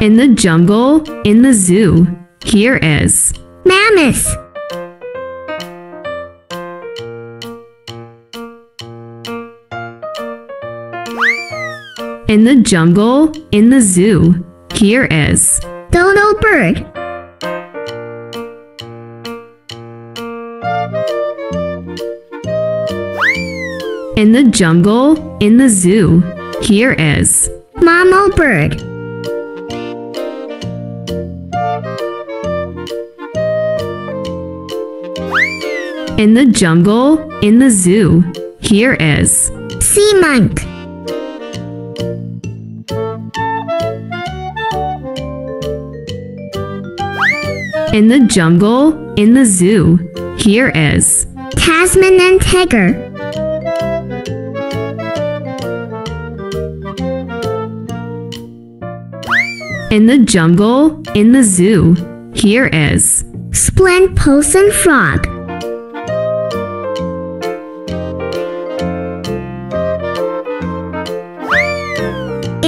In the jungle, in the zoo, here is Mammoth. In the jungle, in the zoo, here is Dodo bird. In the jungle, in the zoo, here is Mamo bird. In the jungle, in the zoo, here is Sea mink. In the jungle, in the zoo, here is Tasman tiger. In the jungle, in the zoo, here is Splendid poison frog.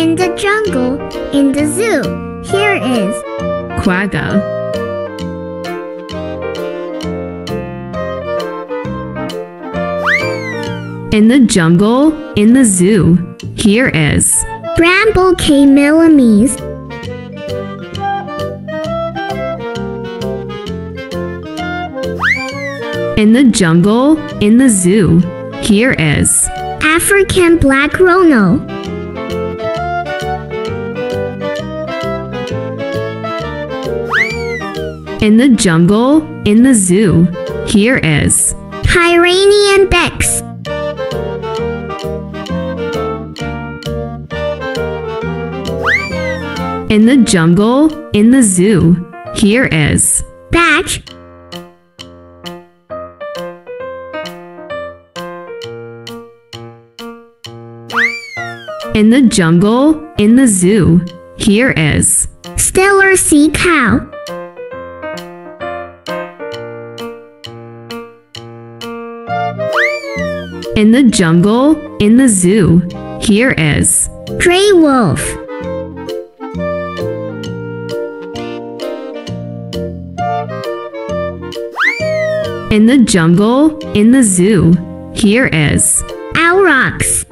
In the jungle, in the zoo, here is quagga. In the jungle, in the zoo, here is Bramble Cay melomys. In the jungle, in the zoo, here is African black rhino. In the jungle, in the zoo, here is Pyrenean ibex. In the jungle, in the zoo, here is Batch. In the jungle, in the zoo, here is Steller sea cow. In the jungle, in the zoo, here is Gray wolf. In the jungle, in the zoo, here is Aurochs.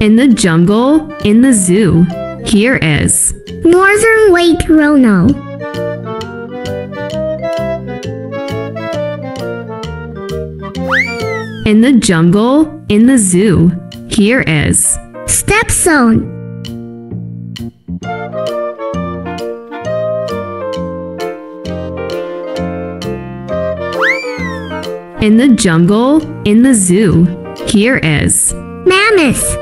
In the jungle, in the zoo, here is Northern white rhino. In the jungle, in the zoo, here is Stepstone. In the jungle, in the zoo, here is Mammoth.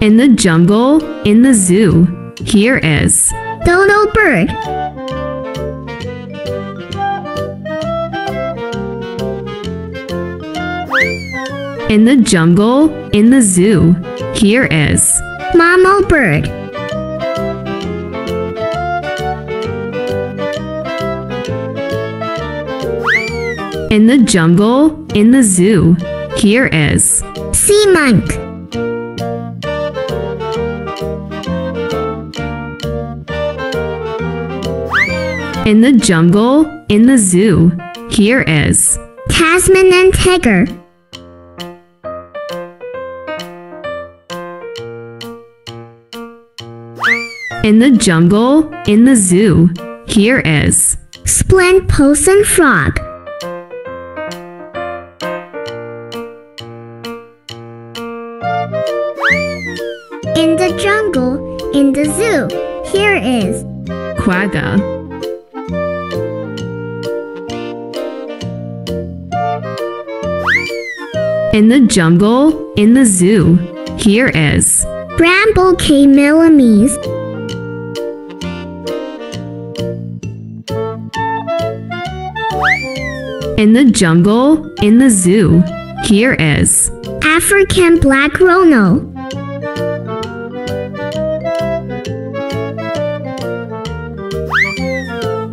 In the jungle, in the zoo, here is Dodo bird. In the jungle, in the zoo, here is Mamo bird. In the jungle, in the zoo, here is Sea mink. In the jungle, in the zoo, here is Tasman tiger. In the jungle, in the zoo, here is Splendid poison frog. In the jungle, in the zoo, here is quagga. In the jungle, in the zoo, here is Bramble Cay melomys. In the jungle, in the zoo, here is African black rhino.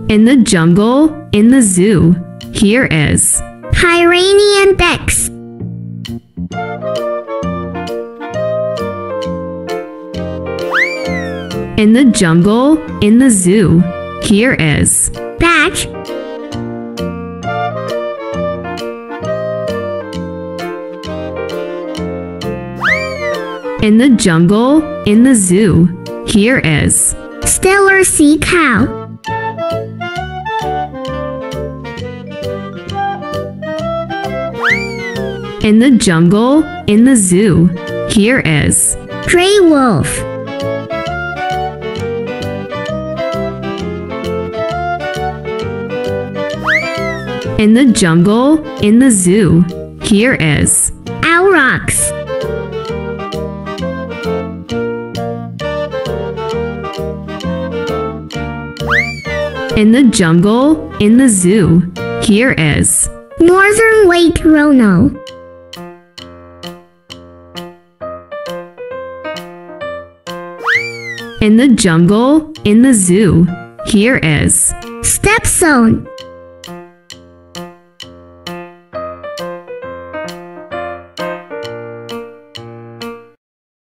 In the jungle, in the zoo, here is. Pyrenean Ibex. In the jungle, in the zoo, here is. Batch. In the jungle, in the zoo, here is. Steller Sea Cow. In the jungle, in the zoo, here is. Grey Wolf. In the jungle, in the zoo, here is. Aurochs. In the jungle, in the zoo, here is. Northern White Rhino. In the jungle, in the zoo, here is. Stepzone.